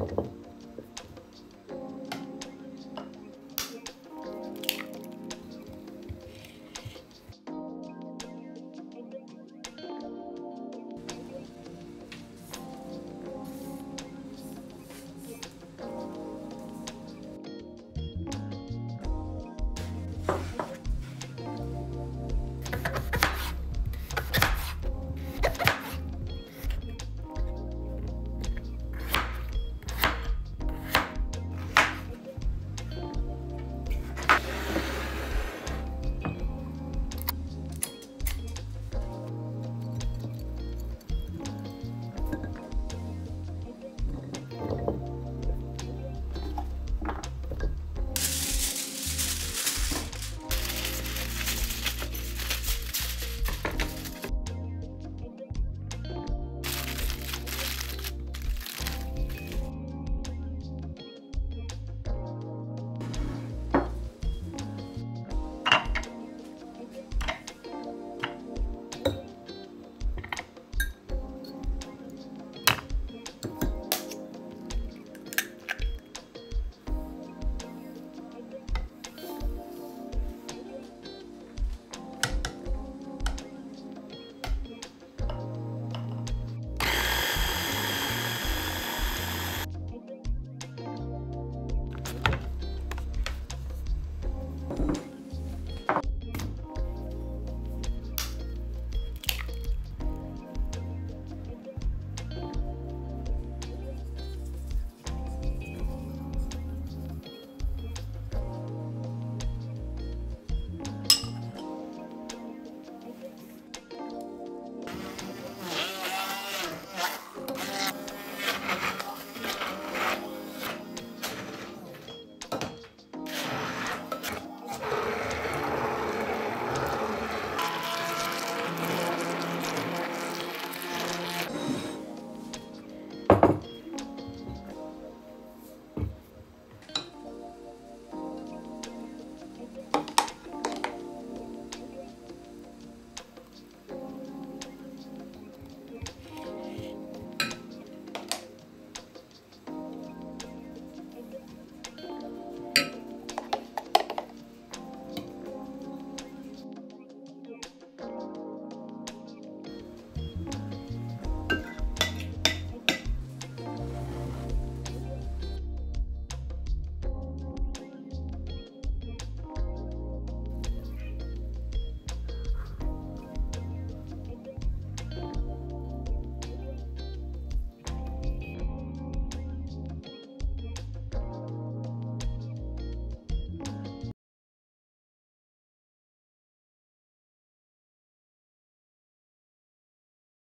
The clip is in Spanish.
hasta.